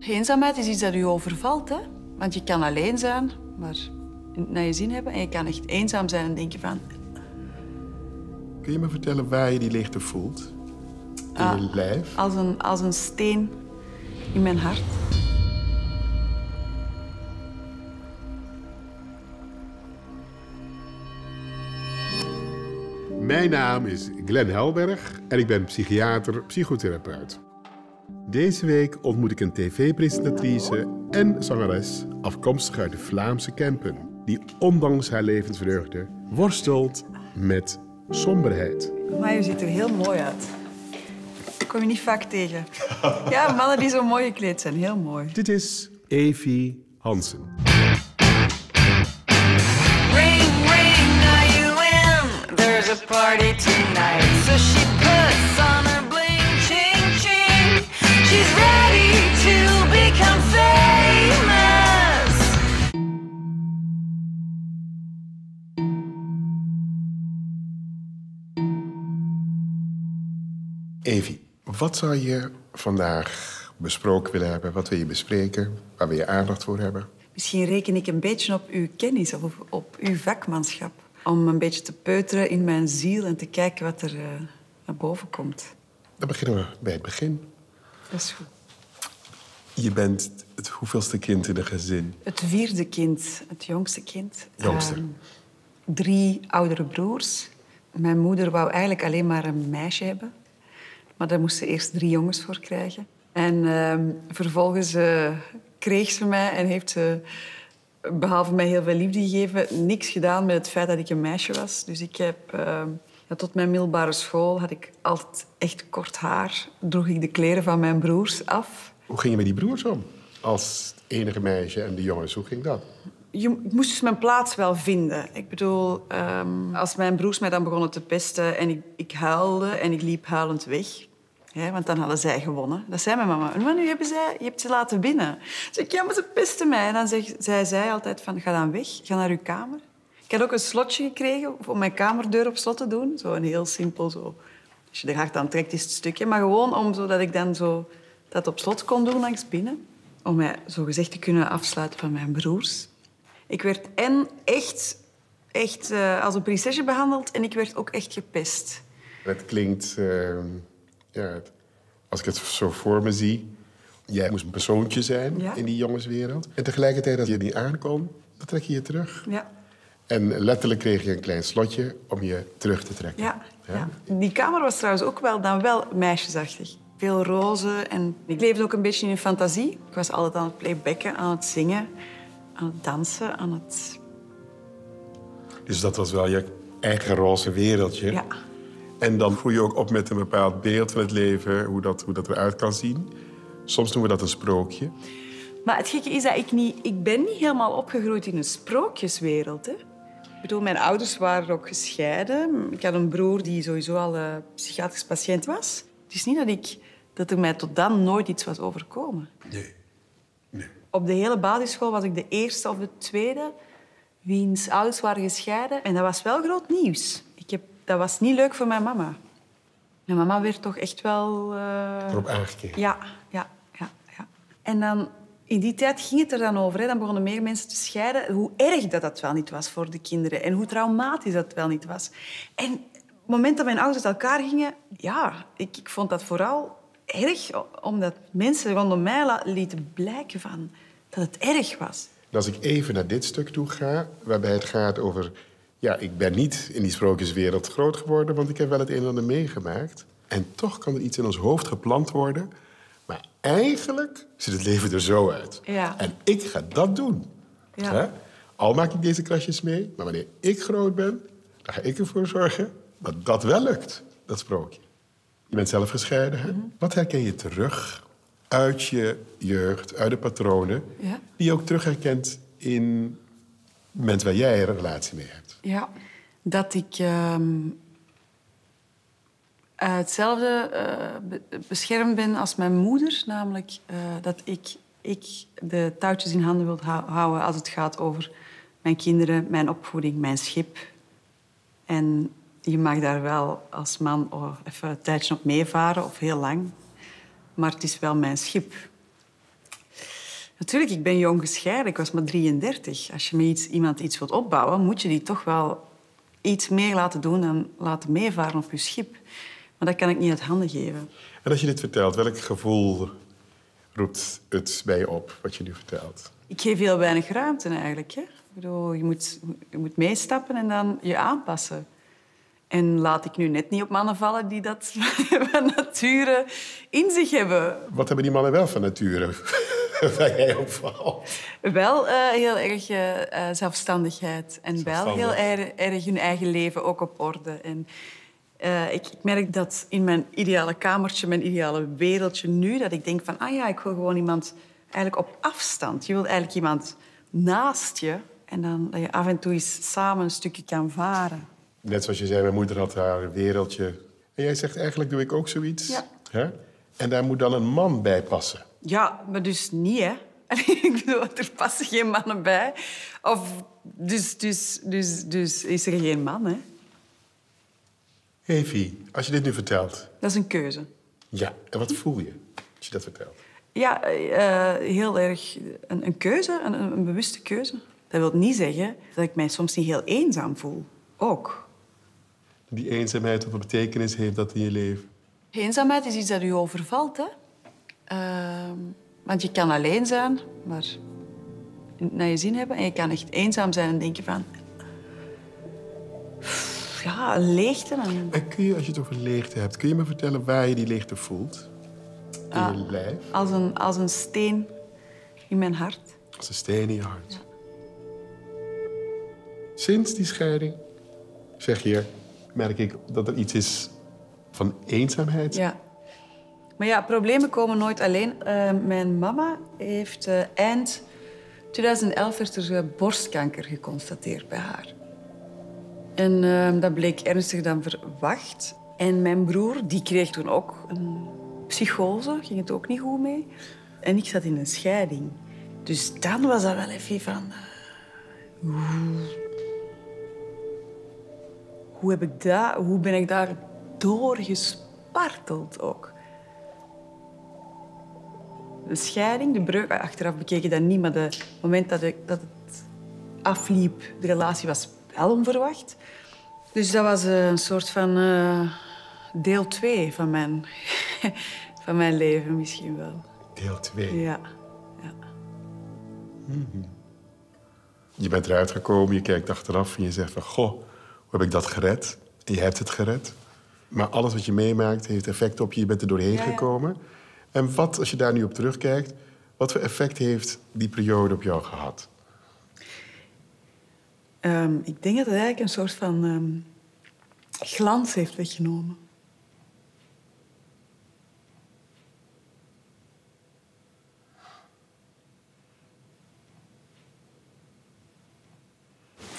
Eenzaamheid is iets dat u overvalt, hè? Want je kan alleen zijn, maar naar je zin hebben. En je kan echt eenzaam zijn en denken van... Kun je me vertellen waar je die leegte voelt? In Ah. je lijf? Als een, als een steen in mijn hart. Mijn naam is Glenn Helberg en ik ben psychiater, psychotherapeut. Deze week ontmoet ik een tv-presentatrice en zangeres afkomstig uit de Vlaamse Kempen, die ondanks haar levensvreugde worstelt met somberheid. Maar je ziet er heel mooi uit. Kom je niet vaak tegen. Ja, mannen die zo mooi gekleed zijn. Heel mooi. Dit is Evie Hansen. Ring, ring, are you in? There's a party tonight. So she She's ready to become famous. Evie, wat zou je vandaag besproken willen hebben? Wat wil je bespreken? Waar wil je aandacht voor hebben? Misschien reken ik een beetje op uw kennis of op, op uw vakmanschap. Om een beetje te peuteren in mijn ziel en te kijken wat er eh, naar boven komt. Dan beginnen we bij het begin. Dat is goed. Je bent het hoeveelste kind in een gezin? Het vierde kind, het jongste kind. Jongste. Ehm, drie oudere broers. Mijn moeder wou eigenlijk alleen maar een meisje hebben. Maar daar moest ze eerst drie jongens voor krijgen. En ehm, vervolgens eh, kreeg ze mij en heeft ze, behalve mij heel veel liefde gegeven, niks gedaan met het feit dat ik een meisje was. Dus ik heb... ehm, ja, tot mijn middelbare school had ik altijd echt kort haar. Droeg ik de kleren van mijn broers af. Hoe ging je met die broers om? Als enige meisje en de jongens, hoe ging dat? je ik moest dus mijn plaats wel vinden. Ik bedoel, ehm, als mijn broers mij dan begonnen te pesten en ik, ik huilde en ik liep huilend weg. Want dan hadden zij gewonnen. Dat zei mijn mama. Maar nu hebben zij, je hebt ze laten winnen. Zeg ik, ja, maar ze pesten mij. En dan zeg, zei zij altijd van, ga dan weg, ga naar uw kamer. Ik had ook een slotje gekregen om mijn kamerdeur op slot te doen. Zo een heel simpel zo. Als je er hard aan trekt, is het stukje. Maar gewoon om zodat ik dan zo dat op slot kon doen langs binnen. Om mij zo gezegd te kunnen afsluiten van mijn broers. Ik werd en echt, echt eh, als een prinsesje behandeld en ik werd ook echt gepest. Het klinkt, eh, ja, als ik het zo voor me zie... Jij moest een persoontje zijn Ja. in die jongenswereld. En tegelijkertijd, als je niet aankon, dan trek je je terug. Ja, En letterlijk kreeg je een klein slotje om je terug te trekken. ja, ja. Die kamer was trouwens ook wel, dan wel meisjesachtig. Veel rozen en ik leefde ook een beetje in een fantasie. Ik was altijd aan het playbacken, aan het zingen, aan het dansen, aan het... Dus dat was wel je eigen roze wereldje. Ja. En dan groei je ook op met een bepaald beeld van het leven, hoe dat, hoe dat eruit kan zien. Soms noemen we dat een sprookje. Maar het gekke is dat ik niet... Ik ben niet helemaal opgegroeid in een sprookjeswereld. Hè. Ik bedoel, mijn ouders waren ook gescheiden. Ik had een broer die sowieso al eh, psychiatrisch patiënt was. Het is niet dat, ik, dat er mij tot dan nooit iets was overkomen. Nee. Nee. Op de hele basisschool was ik de eerste of de tweede wiens ouders waren gescheiden. En dat was wel groot nieuws. Ik heb, dat was niet leuk voor mijn mama. Mijn mama werd toch echt wel... eh, Erop aangekeken. ja, ja, ja, ja. En dan, in die tijd ging het er dan over. Hè. Dan begonnen meer mensen te scheiden. Hoe erg dat dat wel niet was voor de kinderen. En hoe traumatisch dat wel niet was. En op het moment dat mijn ouders uit elkaar gingen... Ja, ik, ik vond dat vooral erg. Omdat mensen rondom mij lieten blijken van dat het erg was. Als ik even naar dit stuk toe ga, waarbij het gaat over... Ja, ik ben niet in die sprookjeswereld groot geworden, want ik heb wel het een en ander meegemaakt. En toch kan er iets in ons hoofd geplant worden. Eigenlijk ziet het leven er zo uit. Ja. En ik ga dat doen. Ja. Hè? Al maak ik deze krasjes mee, maar wanneer ik groot ben... dan ga ik ervoor zorgen dat dat wel lukt, dat sprookje. Je bent zelf gescheiden, hè? Mhm. Wat herken je terug uit je jeugd, uit de patronen... Ja. die je ook terug herkent in mensen waar jij een relatie mee hebt? Ja, dat ik ehm, eh, hetzelfde be- beschermd ben als mijn moeder. Namelijk eh, dat ik, ik de touwtjes in handen wil hou- houden als het gaat over mijn kinderen, mijn opvoeding, mijn schip. En je mag daar wel als man even een tijdje op meevaren, of heel lang. Maar het is wel mijn schip. Natuurlijk, ik ben jong gescheiden. Ik was maar 33. Als je met iemand iets wilt opbouwen, moet je die toch wel iets meer laten doen dan laten meevaren op je schip. Maar dat kan ik niet uit handen geven. En als je dit vertelt, welk gevoel roept het bij je op, wat je nu vertelt? Ik geef heel weinig ruimte eigenlijk. Hè? Ik bedoel, je, moet, je moet meestappen en dan je aanpassen. En laat ik nu net niet op mannen vallen die dat van nature in zich hebben. Wat hebben die mannen wel van nature waar jij op valt? Wel eh, heel erg eh, eh, zelfstandigheid. En wel heel erg, erg hun eigen leven ook op orde. En, eh, ik, ik merk dat in mijn ideale kamertje, mijn ideale wereldje nu, dat ik denk van, ah ja, ik wil gewoon iemand eigenlijk op afstand. Je wilt eigenlijk iemand naast je en dan dat je af en toe eens samen een stukje kan varen. Net zoals je zei, mijn moeder had haar wereldje. En jij zegt, eigenlijk doe ik ook zoiets. Ja. Hè? En daar moet dan een man bij passen. Ja, maar dus niet, hè. Ik bedoel, er passen geen mannen bij. Of, dus, dus, dus, dus is er geen man, hè. Hey Vie, als je dit nu vertelt. Dat is een keuze. Ja, en wat voel je als je dat vertelt? Ja, eh, heel erg een, een keuze, een, een bewuste keuze. Dat wil niet zeggen dat ik mij soms niet heel eenzaam voel. Ook. Die eenzaamheid, wat voor betekenis heeft dat in je leven? Eenzaamheid is iets dat u overvalt, hè. Ehm, want je kan alleen zijn, maar naar je zin hebben. En je kan echt eenzaam zijn en denken van... Ja, een leegte. En... En kun je, als je het over leegte hebt, kun je me vertellen waar je die leegte voelt? In Ah. je lijf? Als een, als een steen in mijn hart. Als een steen in je hart. Sinds die scheiding, zeg je, merk ik dat er iets is van eenzaamheid. Ja. Maar ja, problemen komen nooit alleen. Eh, mijn mama heeft eh, eind 2011 werd er eh, borstkanker geconstateerd bij haar. En eh, dat bleek ernstiger dan verwacht. En mijn broer, die kreeg toen ook een psychose, ging het ook niet goed mee. En ik zat in een scheiding. Dus dan was dat wel even van... eh, hoe, heb ik dat, hoe ben ik daar doorgesparteld ook? De scheiding, de breuk, achteraf bekeken dat niet, maar het moment dat, dat het afliep, de relatie was wel onverwacht. Dus dat was eh, een soort van eh, deel 2 van mijn, van mijn leven misschien wel. Deel 2. Ja. ja. Je bent eruit gekomen, je kijkt achteraf en je zegt van... Goh, hoe heb ik dat gered? En je hebt het gered. Maar alles wat je meemaakt heeft effect op je. Je bent er doorheen Ja, ja. gekomen. En wat, als je daar nu op terugkijkt... wat voor effect heeft die periode op jou gehad? Ehm, ik denk dat het eigenlijk een soort van ehm, glans heeft weggenomen.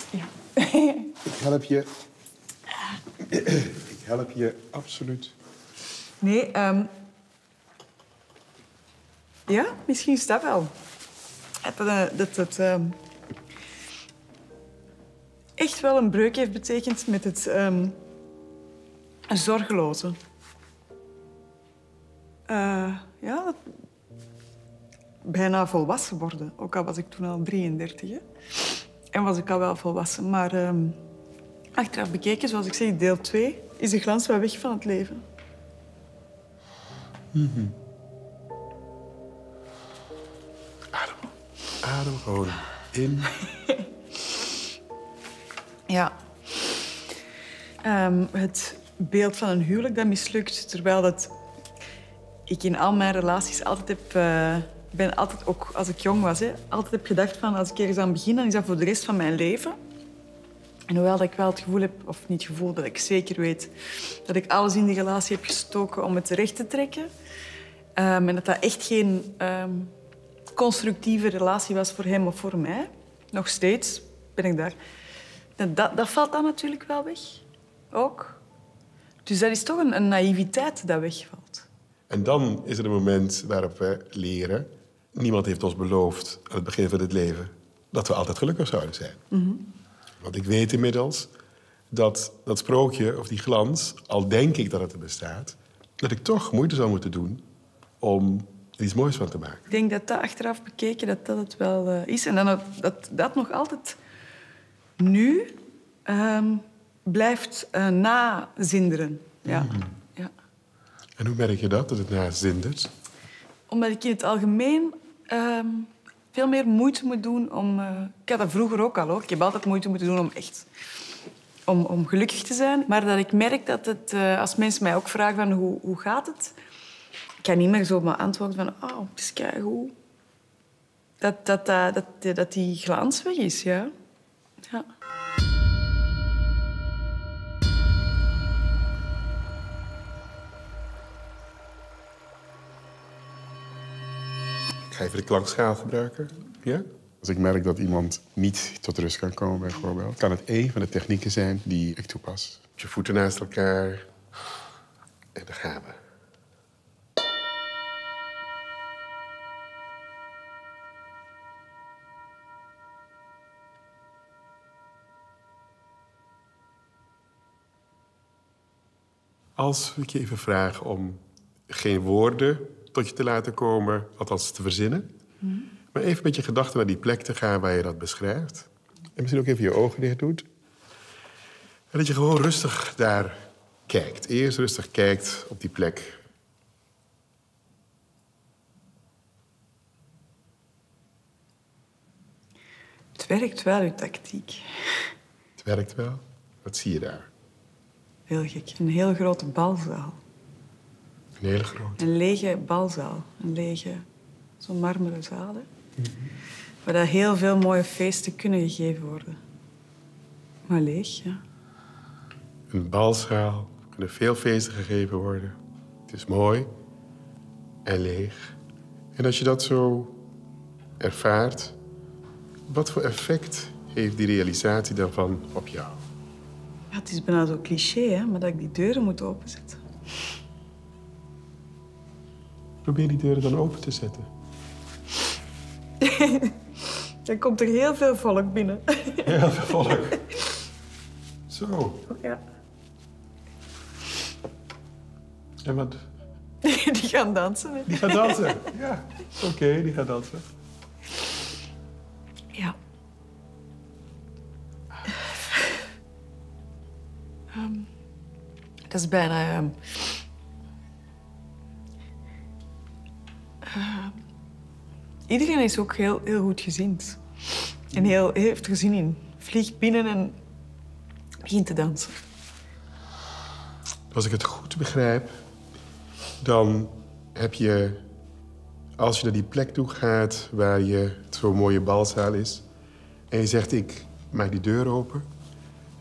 Ja. Ik help je... ik help je absoluut. Nee, ehm, ja, misschien is dat wel. Dat het, dat het echt wel een breuk heeft betekend met het ehm, zorgeloze. Eh, ja, dat- bijna volwassen worden. Ook al was ik toen al 33. Hè. En was ik al wel volwassen. Maar ehm, achteraf bekeken, zoals ik zeg, deel 2, is de glans wel weg van het leven. Adem. Adem gewoon in. Ja. Ehm, het beeld van een huwelijk dat mislukt, terwijl dat ik in al mijn relaties altijd heb... eh, ben altijd, ook als ik jong was, hè, altijd heb gedacht van als ik ergens aan begin, dan is dat voor de rest van mijn leven. En hoewel dat ik wel het gevoel heb, of niet het gevoel, dat ik zeker weet dat ik alles in die relatie heb gestoken om het recht te trekken. ehm, en dat dat echt geen ehm, constructieve relatie was voor hem of voor mij. Nog steeds ben ik daar. Dat, dat valt dan natuurlijk wel weg. Ook. Dus dat is toch een, een naïviteit dat wegvalt. En dan is er een moment waarop we leren... niemand heeft ons beloofd aan het begin van het leven... dat we altijd gelukkig zouden zijn. Want ik weet inmiddels dat dat sprookje of die glans... al denk ik dat het er bestaat... dat ik toch moeite zou moeten doen om er iets moois van te maken. Ik denk dat dat achteraf bekeken dat dat het wel eh, is. En dan dat dat nog altijd nu ehm, blijft eh, nazinderen. Ja. ja. En hoe merk je dat, dat het nazindert? Omdat ik in het algemeen ehm, veel meer moeite moet doen om... eh, ik had dat vroeger ook al, hoor. Ik heb altijd moeite moeten doen om echt... Om, om gelukkig te zijn. Maar dat ik merk dat het... eh, als mensen mij ook vragen van hoe, hoe gaat het... Ik kan niet meer zo maar antwoorden van... Oh, het is keigoed. Dat, dat, dat, dat, dat die glans weg is, ja. Ja. Ik ga even de klankschaal gebruiken. Ja? Als ik merk dat iemand niet tot rust kan komen, bijvoorbeeld, kan het een van de technieken zijn die ik toepas. Je voeten naast elkaar. En dan gaan we. Als ik je even vraag om geen woorden tot je te laten komen, althans te verzinnen, maar even met je gedachten naar die plek te gaan waar je dat beschrijft. En misschien ook even je ogen dicht doet. En dat je gewoon rustig daar kijkt. Eerst rustig kijkt op die plek. Het werkt wel, uw tactiek. Het werkt wel. Wat zie je daar? Heel gek. Een heel grote balzaal. Een hele grote. Een lege balzaal. Een lege, zo'n marmeren zaal. Hè? Waar dat heel veel mooie feesten kunnen gegeven worden. Maar leeg, ja. Een balzaal. Er kunnen veel feesten gegeven worden. Het is mooi en leeg. En als je dat zo ervaart, wat voor effect heeft die realisatie daarvan op jou? Ja. Het is bijna zo cliché, hè? maar dat ik die deuren moet openzetten. Probeer die deuren dan open te zetten. Dan komt er heel veel volk binnen. Heel veel volk. Zo. ja. En wat? Die gaan dansen. Hè? Die gaat dansen. Ja. Oké, die gaat dansen. Dat is bijna... ehm, ehm, iedereen is ook heel, heel goed gezind. En heel, heeft er zin in. Vliegt binnen en begint te dansen. Als ik het goed begrijp, dan heb je, als je naar die plek toe gaat waar je zo'n mooie balzaal is, en je zegt ik maak die deur open,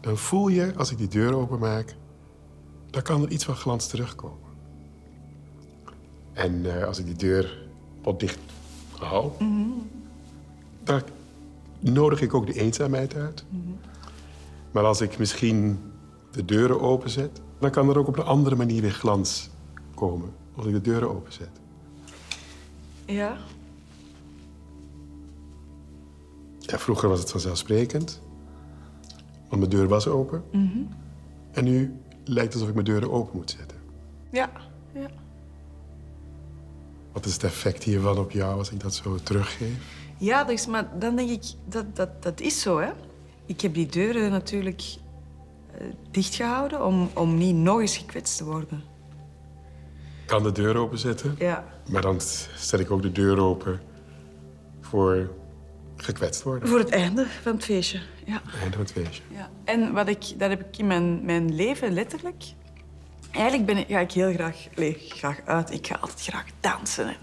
dan voel je als ik die deur open maak, dan kan er iets van glans terugkomen. En eh, als ik die deur wat dicht hou, dan nodig ik ook de eenzaamheid uit. Maar als ik misschien de deuren openzet, dan kan er ook op een andere manier weer glans komen. Als ik de deuren openzet. Ja. Ja, vroeger was het vanzelfsprekend. Want mijn deur was open. En nu lijkt alsof ik mijn deuren open moet zetten. Ja. ja. Wat is het effect hiervan op jou als ik dat zo teruggeef? Ja, dus, maar dan denk ik, dat, dat, dat is zo, hè. Ik heb die deuren natuurlijk eh, dichtgehouden om, om niet nog eens gekwetst te worden. Ik kan de deur openzetten, Ja. maar dan zet ik ook de deur open voor gekwetst worden. Voor het einde van het feestje, ja. Einde van het feestje. ja. En wat ik, dat heb ik in mijn, mijn leven letterlijk... Eigenlijk ben ik, ga ik heel graag, nee, graag uit. Ik ga altijd graag dansen. En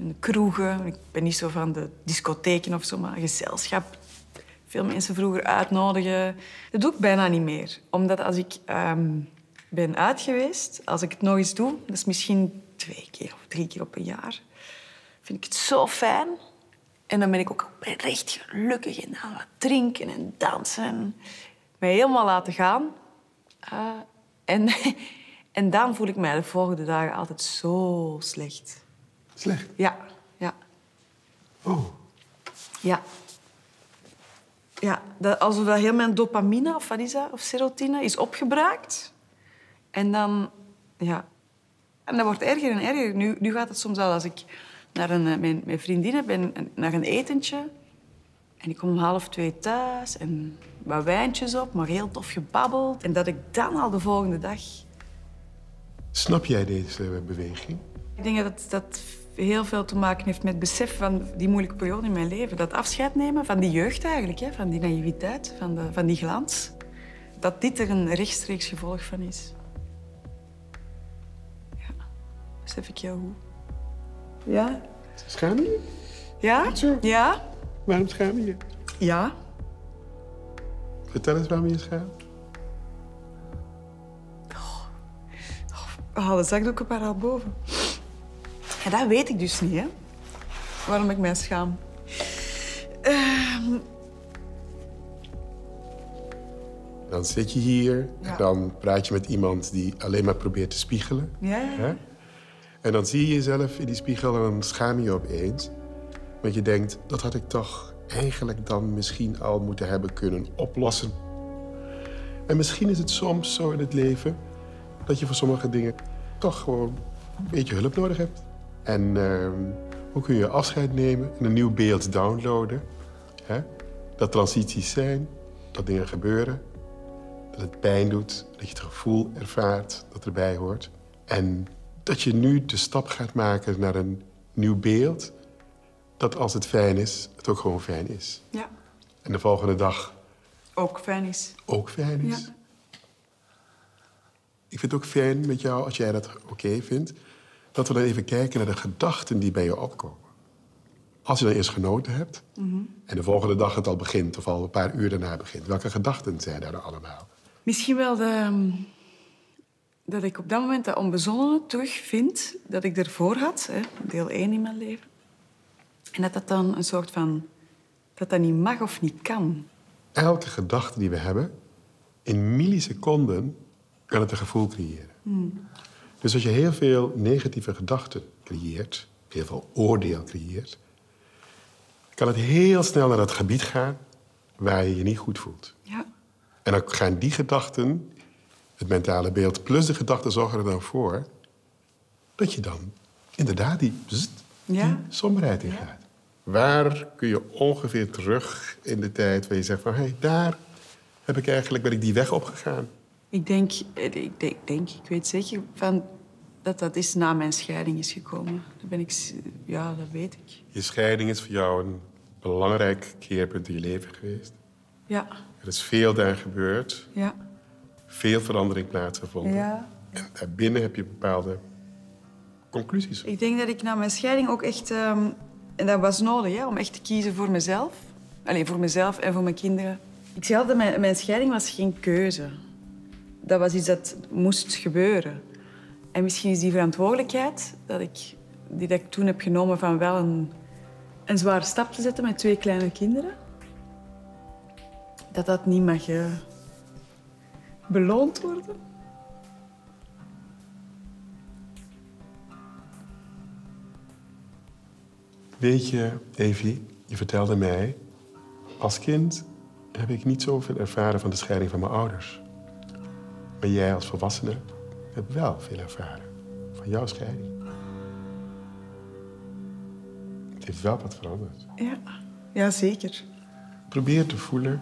in de kroegen. Ik ben niet zo van de discotheken of zo, maar gezelschap. Veel mensen vroeger uitnodigen. Dat doe ik bijna niet meer. Omdat als ik ehm, ben uit geweest, als ik het nog eens doe... Dat is misschien twee keer of drie keer op een jaar. Vind ik het zo fijn. En dan ben ik ook oprecht gelukkig en dan wat drinken en dansen. En mij helemaal laten gaan. Eh, en, en dan voel ik mij de volgende dagen altijd zo slecht. Slecht. Ja, ja, Oh, ja. Ja, dat, alsof dat heel mijn dopamine, of wat is dat, of serotine, is opgebruikt. En dan, ja... En dat wordt erger en erger. Nu, nu gaat het soms al als ik naar een, eh, mijn, mijn vriendinnen naar een etentje. En ik kom om half twee thuis en wat wijntjes op, maar heel tof gebabbeld. En dat ik dan al de volgende dag... Snap jij deze beweging? Ik denk dat dat heel veel te maken heeft met het besef van die moeilijke periode in mijn leven. Dat afscheid nemen van die jeugd eigenlijk, hè, van die naïviteit, van, de, van die glans. Dat dit er een rechtstreeks gevolg van is. Ja, besef ik jou hoe. Ja? Schaam je? Ja? Zo. Ja? Waarom schaam je je? Ja? Vertel eens waarom je schaamt. Haal de zakdoeken maar al boven. Ja, dat weet ik dus niet, hè. Waarom ik mij schaam. Ehm, Dan zit je hier Ja. en dan praat je met iemand die alleen maar probeert te spiegelen. ja, ja. En dan zie je jezelf in die spiegel en dan schaam je je opeens. Want je denkt, dat had ik toch eigenlijk dan misschien al moeten hebben kunnen oplossen. En misschien is het soms zo in het leven dat je voor sommige dingen toch gewoon een beetje hulp nodig hebt. En ehm, hoe kun je afscheid nemen en een nieuw beeld downloaden? Hè? Dat transities zijn, dat dingen gebeuren, dat het pijn doet, dat je het gevoel ervaart dat erbij hoort. En dat je nu de stap gaat maken naar een nieuw beeld. Dat als het fijn is, het ook gewoon fijn is. ja. En de volgende dag Ook fijn is. ook fijn is. Ja. Ik vind het ook fijn met jou, als jij dat oké vindt, dat we dan even kijken naar de gedachten die bij je opkomen. Als je dan eerst genoten hebt en de volgende dag het al begint, of al een paar uur daarna begint, welke gedachten zijn daar dan allemaal? Misschien wel de, dat ik op dat moment dat onbezonnene terugvind dat ik ervoor had, hè, deel 1 in mijn leven. En dat dat dan een soort van... dat dat niet mag of niet kan. Elke gedachte die we hebben, in milliseconden kan het een gevoel creëren. Dus als je heel veel negatieve gedachten creëert, heel veel oordeel creëert, kan het heel snel naar dat gebied gaan waar je je niet goed voelt. Ja. En dan gaan die gedachten, het mentale beeld plus de gedachten zorgen er dan voor dat je dan inderdaad die, bzzt, die Ja. somberheid ingaat. Waar kun je ongeveer terug in de tijd waar je zegt van hé, hey, daar heb ik eigenlijk, ben ik die weg opgegaan. Ik denk, eh, ik denk, denk, ik weet zeker van dat dat is na mijn scheiding is gekomen. Dat ben ik, ja, dat weet ik. Je scheiding is voor jou een belangrijk keerpunt in je leven geweest. Ja, Er is veel daar gebeurd, ja, veel verandering plaatsgevonden. ja. En daarbinnen heb je bepaalde conclusies. Ik denk dat ik na mijn scheiding ook echt... ehm, en dat was nodig, hè, om echt te kiezen voor mezelf. Alleen voor mezelf en voor mijn kinderen. Ik zei altijd, mijn, mijn scheiding was geen keuze. Dat was iets dat moest gebeuren. En misschien is die verantwoordelijkheid dat ik, die dat ik toen heb genomen van wel een, een zware stap te zetten met twee kleine kinderen, dat dat niet mag beloond worden. Weet je, Evie, je vertelde mij... als kind heb ik niet zoveel ervaren van de scheiding van mijn ouders. Maar jij als volwassene hebt wel veel ervaren van jouw scheiding. Het heeft wel wat veranderd. Ja, ja zeker. Probeer te voelen.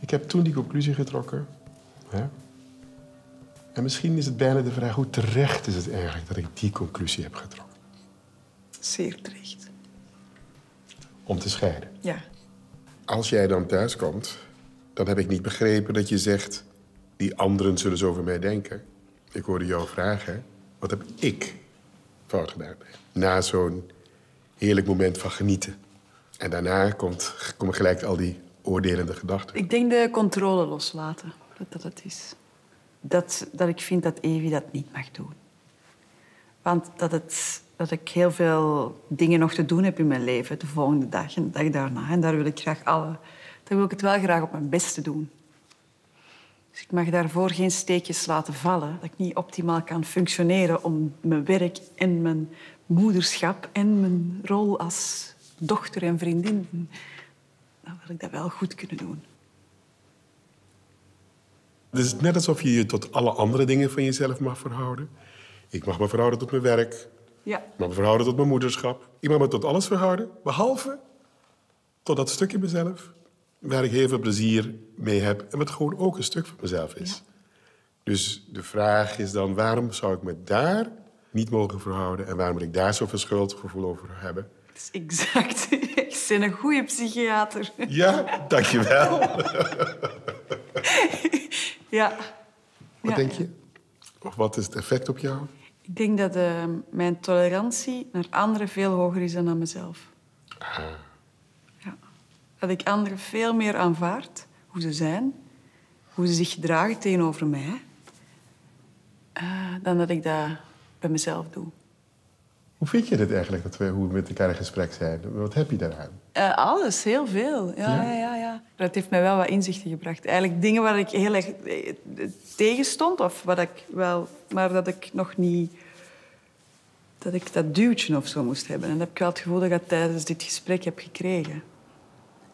Ik heb toen die conclusie getrokken. Hè? En misschien is het bijna de vraag... hoe terecht is het eigenlijk dat ik die conclusie heb getrokken? Zeer terecht. Om te scheiden. Ja. Als jij dan thuiskomt, dan heb ik niet begrepen dat je zegt... die anderen zullen zo over mij denken. Ik hoorde jou vragen, wat heb ik fout gedaan? Na zo'n heerlijk moment van genieten. En daarna komt, komen gelijk al die oordelende gedachten. Ik denk de controle loslaten, dat het is. Dat, dat ik vind dat Evie dat niet mag doen. Want dat, het, dat ik heel veel dingen nog te doen heb in mijn leven, de volgende dag en de dag daarna. En daar wil ik graag alle... Daar wil ik het wel graag op mijn beste doen. Dus ik mag daarvoor geen steekjes laten vallen. Dat ik niet optimaal kan functioneren om mijn werk en mijn moederschap en mijn rol als dochter en vriendin. Dan wil ik dat wel goed kunnen doen. Het is net alsof je je tot alle andere dingen van jezelf mag verhouden. Ik mag me verhouden tot mijn werk, Ja. Ik mag me verhouden tot mijn moederschap. Ik mag me tot alles verhouden, behalve tot dat stuk in mezelf waar ik heel veel plezier mee heb en wat gewoon ook een stuk van mezelf is. Dus de vraag is dan, waarom zou ik me daar niet mogen verhouden en waarom moet ik daar zoveel schuldgevoel over hebben? Dat is exact. Ik ben een goede psychiater. Ja, dankjewel. Ja. Wat Ja. denk je? Of wat is het effect op jou? Ik denk dat eh, mijn tolerantie naar anderen veel hoger is dan aan mezelf. Ja. Dat ik anderen veel meer aanvaard, hoe ze zijn, hoe ze zich gedragen tegenover mij, eh, dan dat ik dat bij mezelf doe. Hoe vind je het eigenlijk, dat we, hoe we met elkaar in gesprek zijn? Wat heb je daaraan? Eh, alles, heel veel. Ja, Ja? ja? Dat heeft mij wel wat inzichten gebracht. Eigenlijk dingen waar ik heel erg eh, tegen stond, of wat ik wel, maar dat ik nog niet. dat ik dat duwtje of zo moest hebben. En dat heb ik wel het gevoel dat ik dat tijdens dit gesprek heb gekregen.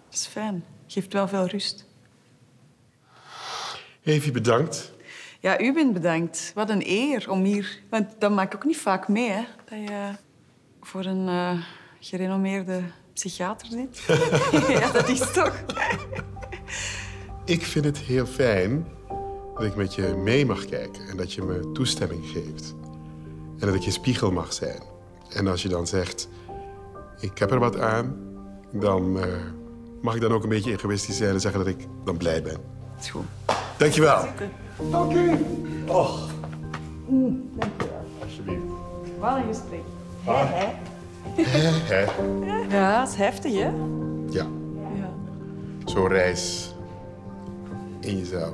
Dat is fijn. Geeft wel veel rust. Evie, bedankt. Ja, u bent bedankt. Wat een eer om hier... Want dat maak ik ook niet vaak mee, hè. Dat je voor een eh, gerenommeerde psychiater zit. ja, dat is toch... Ik vind het heel fijn dat ik met je mee mag kijken en dat je me toestemming geeft. En dat ik je spiegel mag zijn. En als je dan zegt, ik heb er wat aan, dan eh, mag ik dan ook een beetje egoïstisch zijn en zeggen dat ik dan blij ben. Dat is goed. Dankjewel. Dank u. Och. Alsjeblieft. Wat een gesprek. Hè? Ja, dat is heftig, hè? Ja, Ja. zo'n reis in jezelf.